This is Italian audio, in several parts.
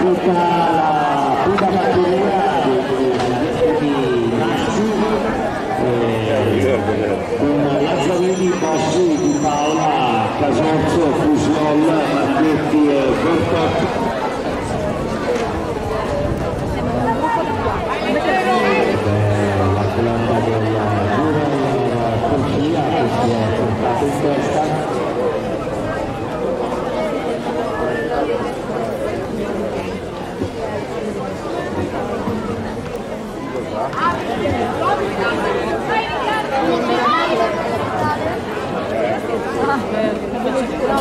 tutta la prima batteria di Massi con Lazzarini, Bossi, Di Paola, Casorzo, Fusiol, Marchetti e Cortotto la colonna della Giura Turchia che si è portato in testa la sportiva dell'uso che si è portato in testa, ci sono stati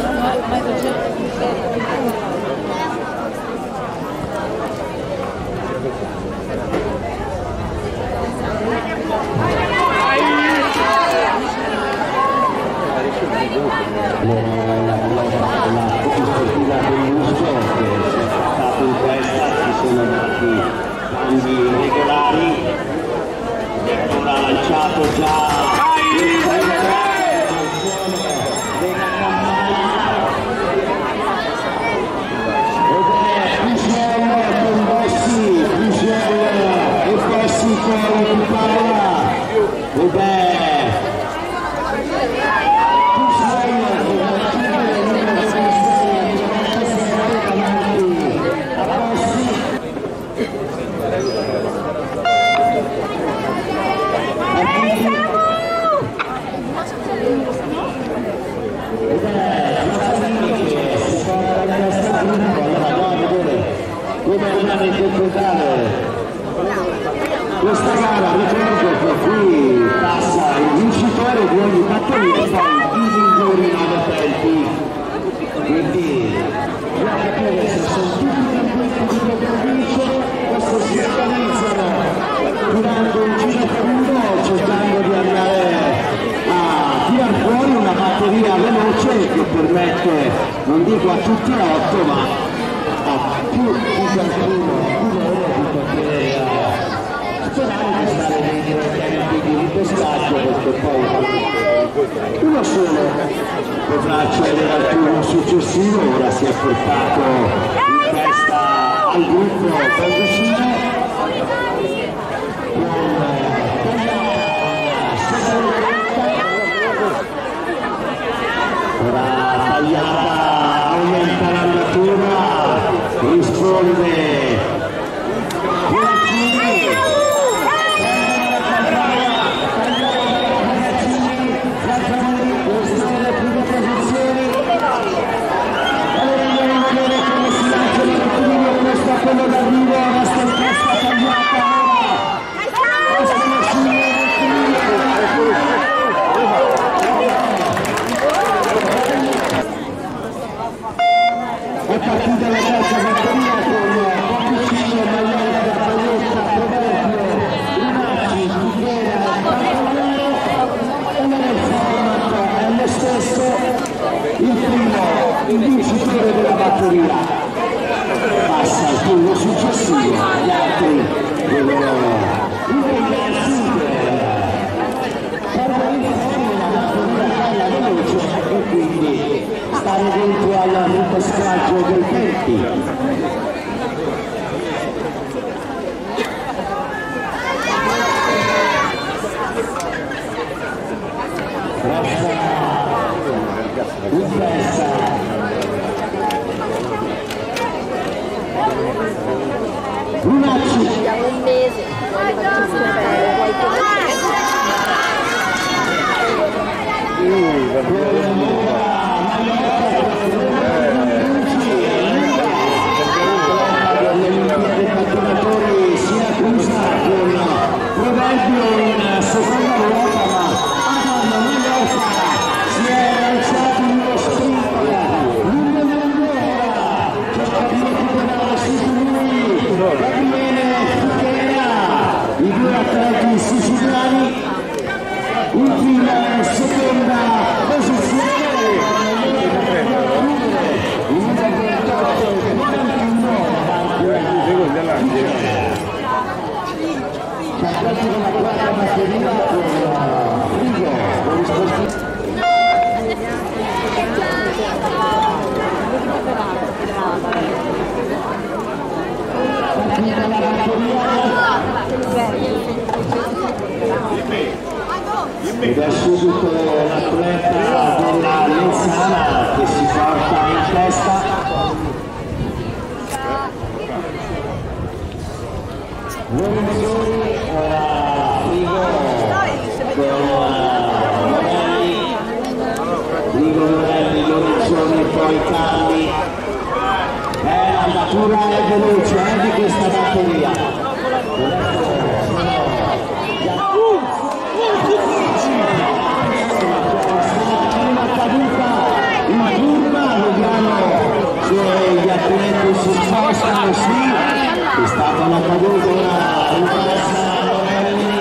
cambi regolari, ora lanciato già come andare a interpretare questa gara vincitore di ogni batteria poi i migliori nove tempi quindi bisogna capire se sono tutti campioni di provincia questo si organizzano tirando un giro per uno cercando di andare a tirar fuori una batteria veloce che permette non dico a tutti e otto ma a più di qualcuno di loro di poter sperare di ripescaggio perché poi uno solo potrà accedere al turno successivo ora si è portato in testa al gruppo Bandusino ora tagliata aumenta l'andatura risponde Pieraccini queste sono le prime posizioni allora andiamo a vedere come si lancia l'abitudine come sta quello d'arrivo resta in testa tagliata ora questa macchina è partita la terza batteria con Pompicino, Maglietta, Paglietta, Proverbio, Rinacci, Chichera, Pagliaro e nel format è lo stesso il primo, il vincitore della batteria passa al turno successivo gli altri devono impegnarsi per fare fuori la batteria alla veloce e quindi stare dentro al ripescaggio dei tempi resta in testa Lunacci Abbiamo un mese, poi le faccio scoprire qualche delle Olimpiadi pattinatori Siracusa con Proverbio in seconda ruota ma Adam Maglietta si è lanciato in uno sprint lungo lungo cerca di recuperare su di lui Gabriele Fichera i due atleti siciliani ultima seconda posizione da subito l'atleta della Lenzana che si porta in testa Nuovi maggiori ora Frigo con Morelli Frigo Morelli, Lorenzoni poi Calli eh, l'andatura è veloce eh, questa batteria prima caduta in curva, sì, è stata una caduta, una rimessa Morelli.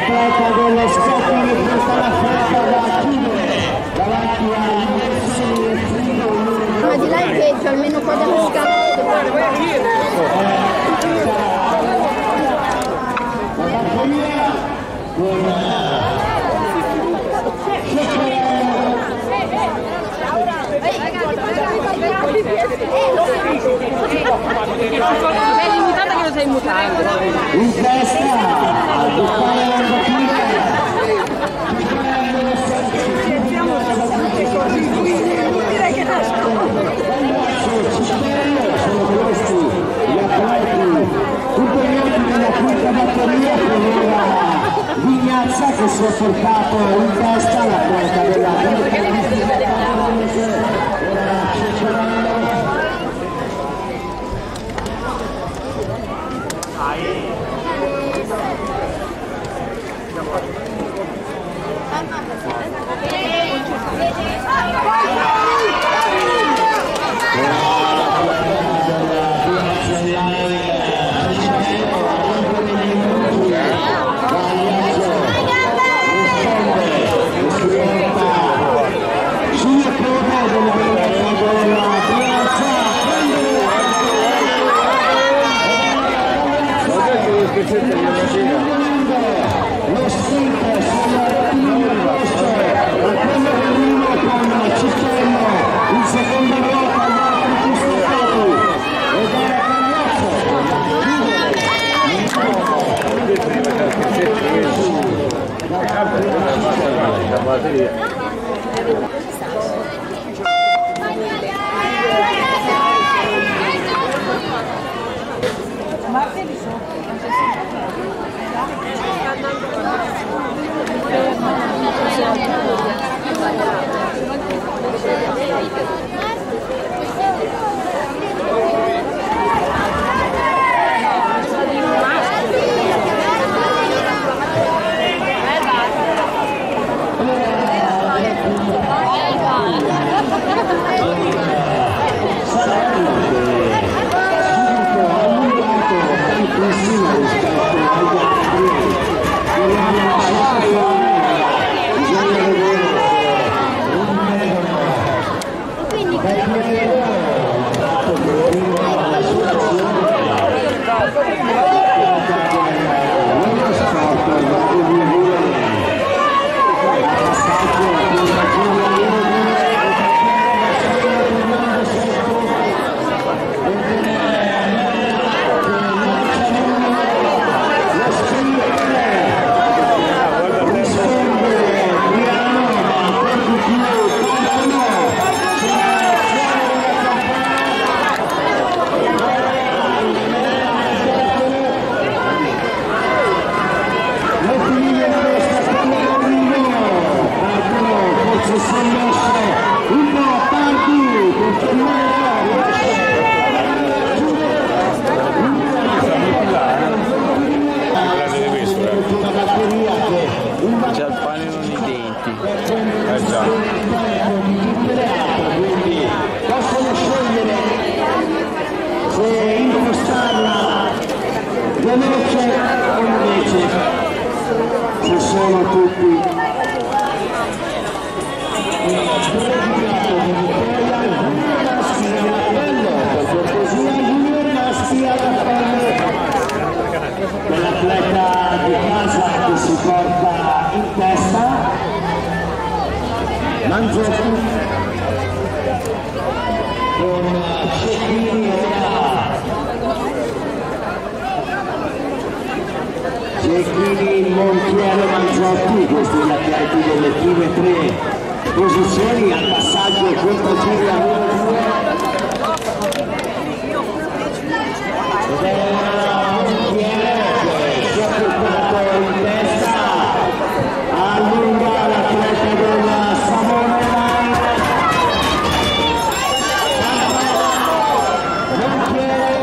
L'atleta dello Scoppi che porta la festa da chiudere davanti a Lorenzoni e Frigo. Ma di là è peggio, almeno qua dello scatto. La batteria con Sei mutando. in testa a buttare la batteria. sono questi gli atleti tutti gli altri della quinta batteria con ora Vignazza che si è portato in testa l'atleta della sulle lo from prime tre posizioni al passaggio contro Giulia numero 2 ed è Chielete che ha portato in testa allunga l'atleta del Savone Manchero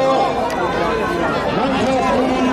Manchero